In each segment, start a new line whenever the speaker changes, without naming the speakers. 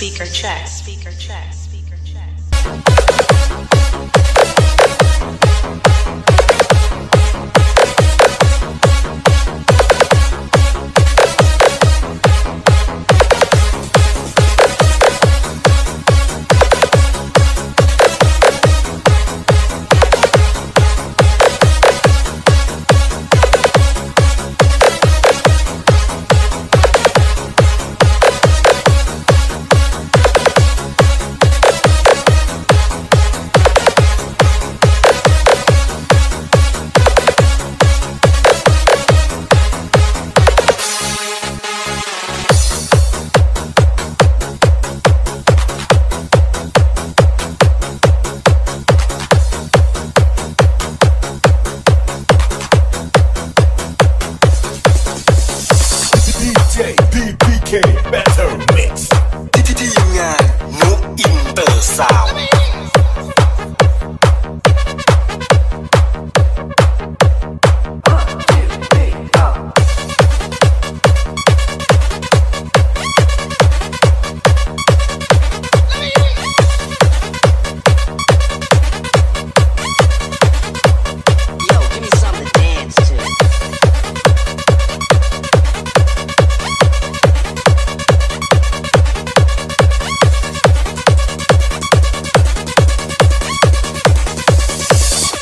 Speaker check. Speaker check. Speaker check.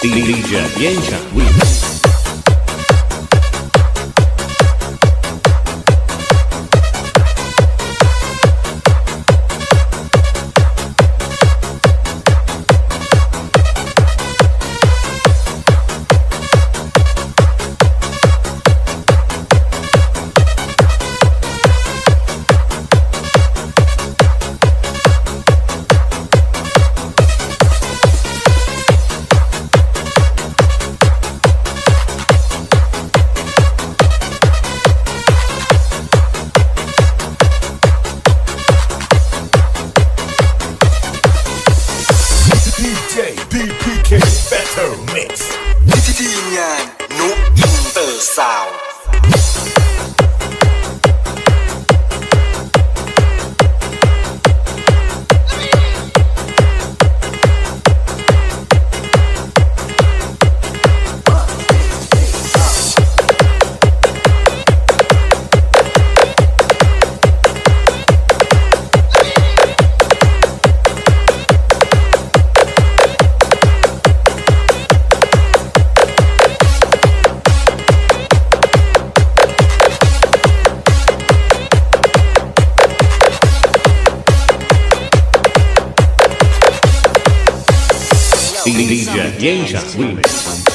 叮铃铃卷边
卷 Asian 最美。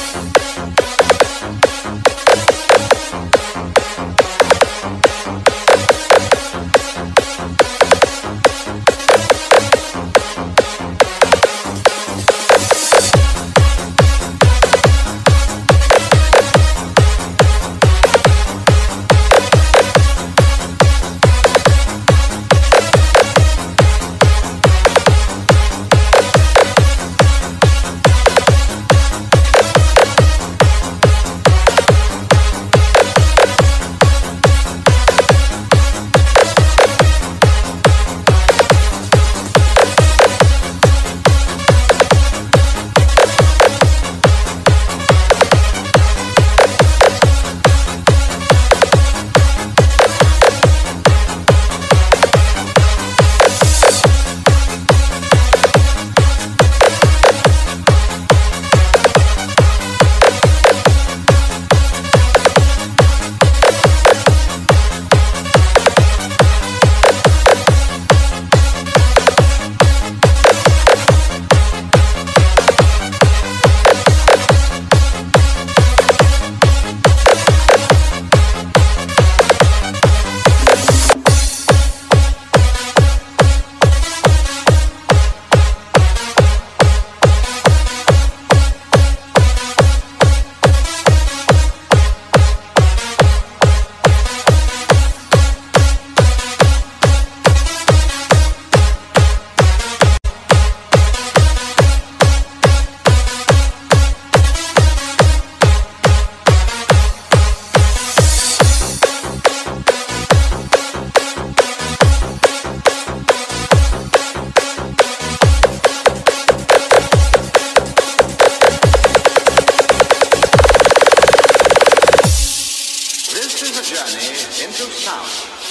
journey into sound.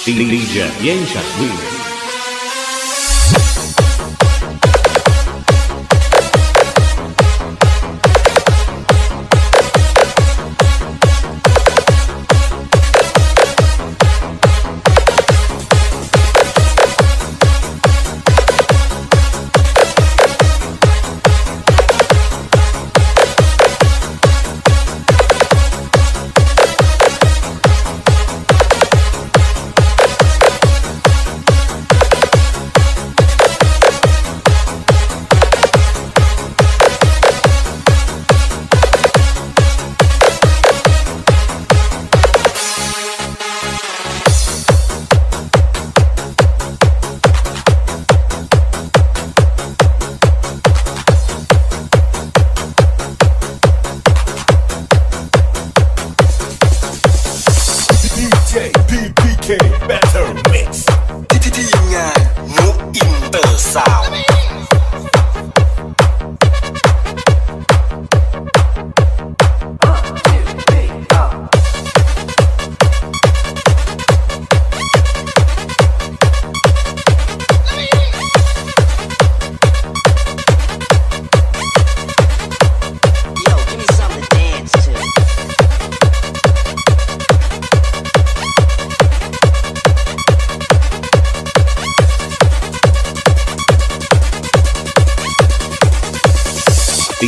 DJ
Yen Shakir. Better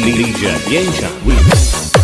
命令
者烟卡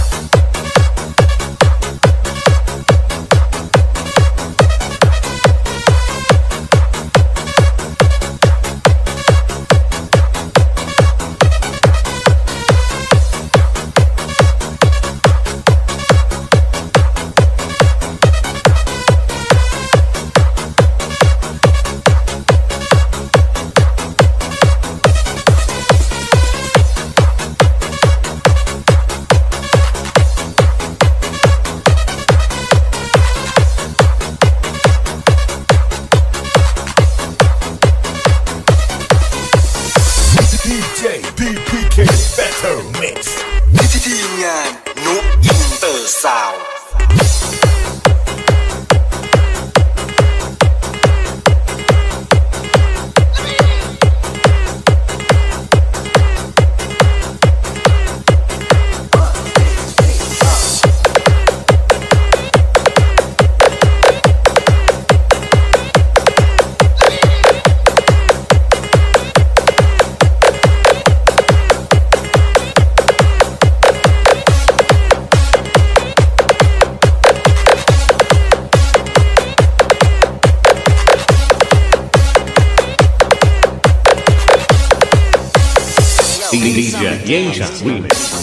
ที่
ทีมงานนุกอินเตอร์ซาว
DJ
Genja
Wins.